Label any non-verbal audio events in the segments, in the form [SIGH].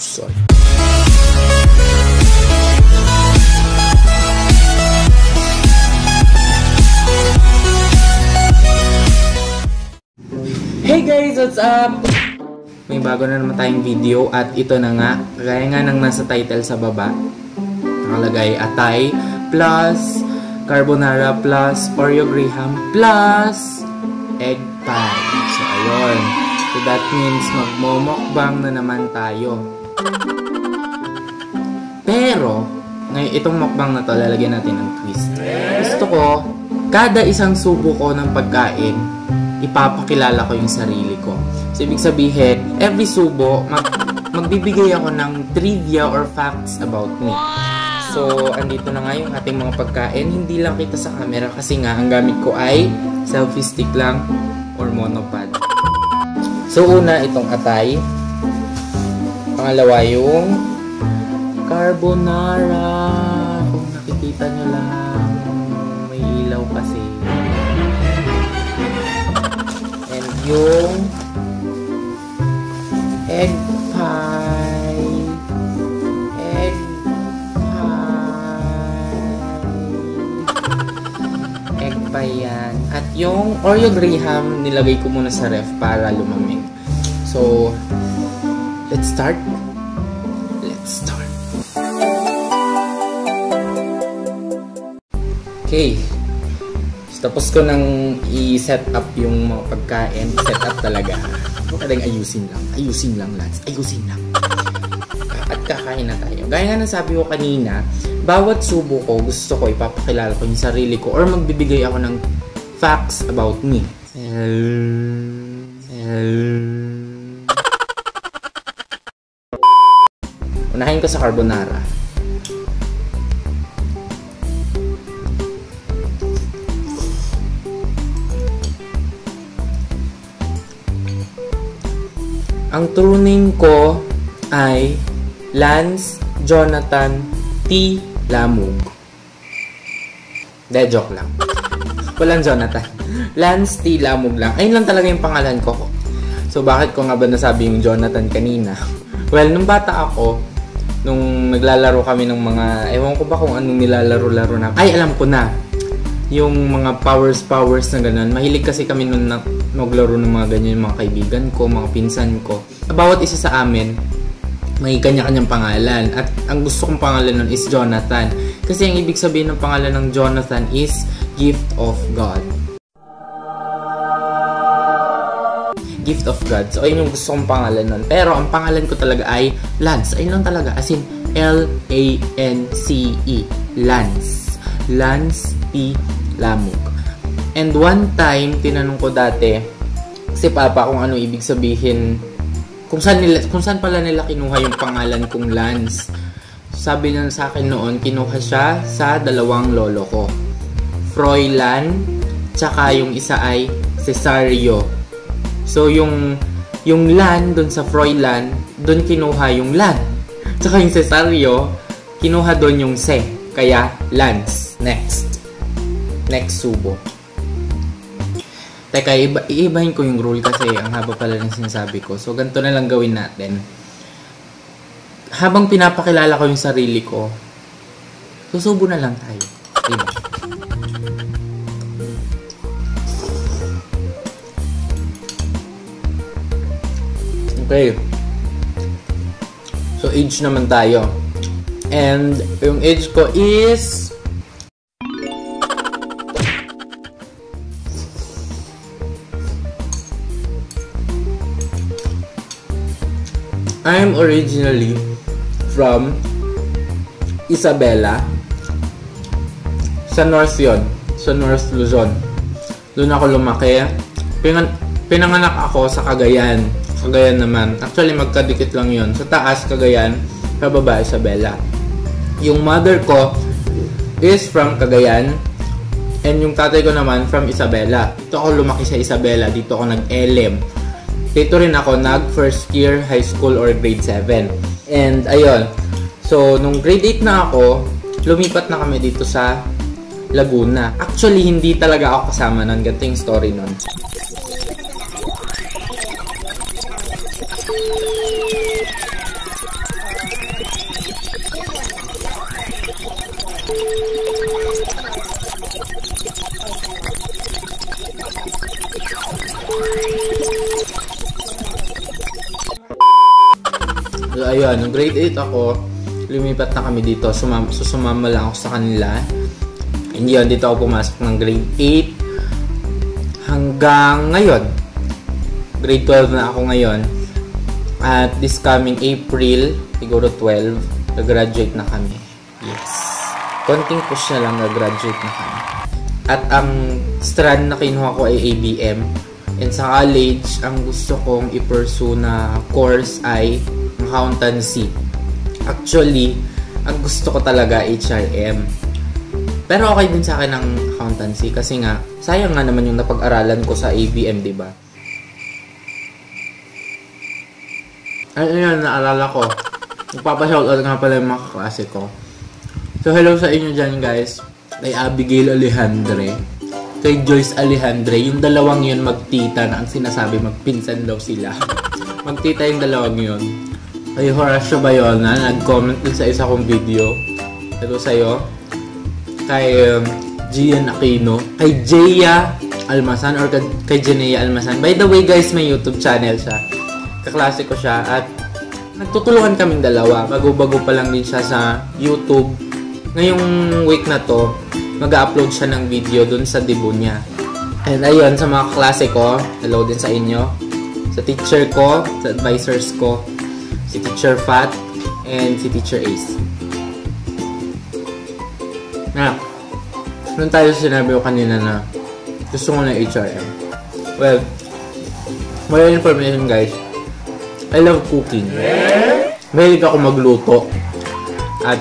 Sorry. Hey guys, what's up? May bago na naman tayong video at ito na nga, gaya nga ng nasa title sa baba, nakalagay atay plus carbonara plus Oreo Graham plus egg pie. So ayun, so that means magmomokbang na naman tayo. Pero, ngayon itong mukbang na to, lalagyan natin ng twist. Gusto ko, kada isang subo ko ng pagkain, ipapakilala ko yung sarili ko. So, ibig sabihin, every subo, mag, magbibigay ako ng trivia or facts about me. So, andito na nga yung ating mga pagkain. Hindi lang kita sa camera kasi nga, ang gamit ko ay selfie stick lang or monopod. So, una, itong atay. Pangalawa, yung carbonara. Kung nakikita nyo lang, may ilaw kasi. And yung egg pie. Egg pie. Egg pie yan. At yung Oreo Graham, nilagay ko muna sa ref para lumamig. So, let's start. Let's start. Okay. Tapos ko nang i-set up yung mga pagkain. Set up talaga. Ka ayusin lang. Ayusin lang, lads. Ayusin lang. At kakain na tayo. Gaya nga ng sabi ko kanina, bawat subo ko, gusto ko ipapakilala ko yung sarili ko or magbibigay ako ng facts about me. Unahin ko sa carbonara. Ang true name ko ay Lance Jonathan T. Lamug. De, joke lang. Walang Jonathan. Lance T. Lamug lang. Ayun lang talaga yung pangalan ko. So, bakit ko nga ba nasabi yung Jonathan kanina? [LAUGHS] Well, nung bata ako, nung naglalaro kami ng mga, ewan ko ba kung anong nilalaro-laro na. Ay, alam ko na. Yung mga powers-powers na ganun. Mahilig kasi kami nun na maglaro ng mga ganyan, yung mga kaibigan ko, mga pinsan ko. Bawat isa sa amin, may kanya-kanyang pangalan. At ang gusto kong pangalan nun is Jonathan. Kasi ang ibig sabihin ng pangalan ng Jonathan is Gift of God. Gift of God. So, ayun yung gusto kong pangalan nun. Pero, ang pangalan ko talaga ay Lance. Ayun lang talaga. As in, L-A-N-C-E. Lance. Lance P. Lamuk. And one time, tinanong ko dati, si Papa kung ano ibig sabihin, kung saan, nila, kung saan pala nila kinuha yung pangalan kong Lance. Sabi niya sa akin noon, kinuha siya sa dalawang lolo ko. Froilan, tsaka yung isa ay Cesario. So, yung, yung Lan doon sa Froilan, doon kinuha yung Lan. Tsaka yung Cesario, kinuha doon yung Se. Kaya, Lance. Next. Next subo. Teka, iba, iibahin ko yung rule kasi ang haba pala ng sinasabi ko. So, ganito na lang gawin natin. Habang pinapakilala ko yung sarili ko, susubo na lang tayo. Diba? Okay. So, age naman tayo. And, yung age ko is... I'm originally from Isabela. Sa North yon Sa North Luzon. Doon ako lumaki. Pinan pinanganak ako sa Cagayan. Cagayan naman. Actually, magkadikit lang yon Sa taas, Cagayan. Sa baba, Isabela. Yung mother ko is from Cagayan. And yung tatay ko naman from Isabela. Dito ako lumaki sa Isabela. Dito ako nag-LM. Dito rin ako nag first year high school or grade 7. And ayun. So, nung grade 8 na ako, lumipat na kami dito sa Laguna. Actually, hindi talaga ako kasama nun. Ganito story nun. So, ayun, grade 8 ako, lumipat na kami dito. Sumama, so, sumama lang ako sa kanila. And yun, dito ako pumasok ng grade 8 hanggang ngayon. Grade 12 na ako ngayon. At this coming April, siguro 12, nag-graduate na kami. Yes. Konting push na lang, nag-graduate na kami. At ang strand na kinuha ko ay ABM And sa college, ang gusto kong i-pursue na course ay accountancy. Actually, ang gusto ko talaga HRM. Pero okay din sa akin ang accountancy kasi nga, sayang nga naman yung napag-aralan ko sa ABM, di ba? Ay, ayun, naalala ko. Magpapashoutout nga pala yung mga kaklase ko. So, hello sa inyo dyan, guys. Kay Abigail Alejandre. Kay Joyce Alejandre. Yung dalawang yun magtita na ang sinasabi, magpinsan daw sila. [LAUGHS] magtita yung dalawang yun. Kay Horacio Bayona, nag-comment din sa isa kong video. Ito sa'yo. Kay um, Gian Aquino. Kay Jaya Almasan or kay, kay Jenea Almasan. By the way guys, may YouTube channel siya. Kaklase ko siya at nagtutulungan kaming dalawa. Bago-bago pa lang din siya sa YouTube. Ngayong week na to, mag-upload siya ng video dun sa debut niya. And ayun, sa mga klase ko, hello din sa inyo. Sa teacher ko, sa advisors ko, si Teacher Fat, and si Teacher Ace. Na, nung tayo sinabi ko kanina na gusto ko na HRM. Well, more information guys, I love cooking. Mahilig ako magluto. At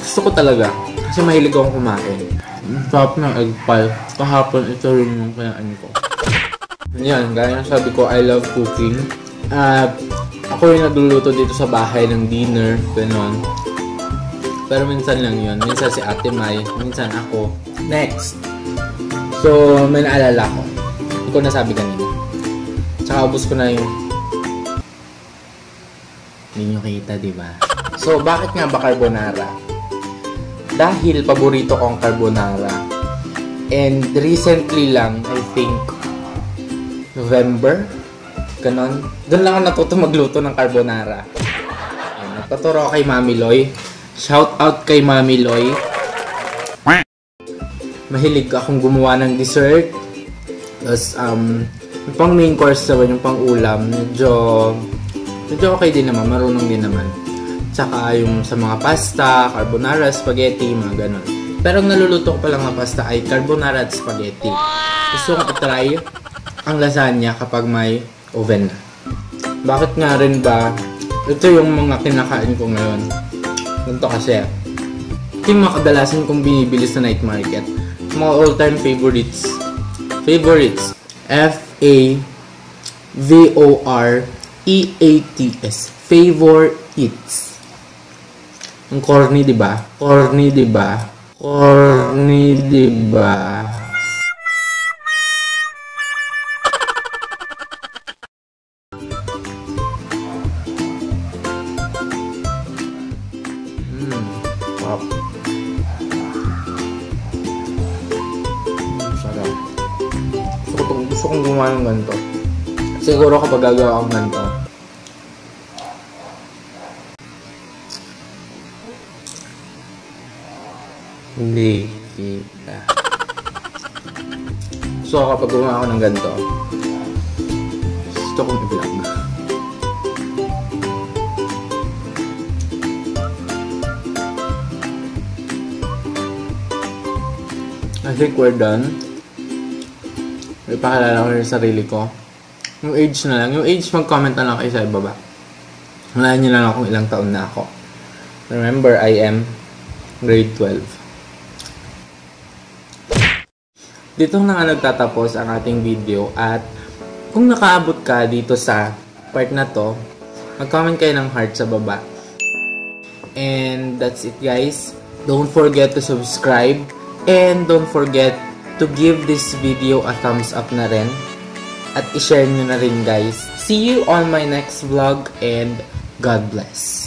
gusto ko talaga. Kasi mahilig akong kumain. Ang sarap ng egg pie. Kahapon ito rin yung kayaan ko. Yan, gaya ng sabi ko, I love cooking. At ako yung nagluluto dito sa bahay ng dinner, ganon. Pero minsan lang yun. Minsan si Ate Mai, minsan ako. Next. So, may naalala ko. Hindi ko nasabi kanina. Tsaka ubos ko na yung... Hindi nyo kita, di ba? So, bakit nga ba carbonara? Dahil paborito ko ang carbonara. And recently lang, I think, November, ganon. Doon lang ako natuto magluto ng carbonara. Ayun, nagtuturo ako kay Mami Loy. Shout out kay Mami Loy. Mahilig akong gumawa ng dessert. Tapos, um, yung pang main course naman, yung pang ulam, medyo, medyo okay din naman, marunong din naman. Tsaka yung sa mga pasta, carbonara, spaghetti, mga ganon. Pero ang naluluto ko pa lang na pasta ay carbonara at spaghetti. Gusto ko try ang lasagna kapag may oven na. Bakit nga rin ba, ito yung mga kinakain ko ngayon. Ganito kasi, ito yung mga kadalasan kong binibili sa night market. Mga all-time favorites. Favorites. F-A-V-O-R-E-A-T-S. Favorites. Ang corny, di ba? Corny, di ba? Corny, di ba? Mm. Mm, sarap. Gusto ko, gusto kong gumawa ng ganito. Siguro kapag gagawa akong ganito, Hindi kita. So, kapag gumawa ako ng ganito, gusto kong i-vlog. I think we're done. Ipakilala ko yung sarili ko. Yung age na lang. Yung age, mag-comment na lang kayo sa ibaba. Wala nyo lang kung ilang taon na ako. Remember, I am grade 12. Dito na nga nagtatapos ang ating video at kung nakaabot ka dito sa part na to, mag-comment kayo ng heart sa baba. And that's it guys. Don't forget to subscribe and don't forget to give this video a thumbs up na rin at i-share nyo na rin guys. See you on my next vlog and God bless.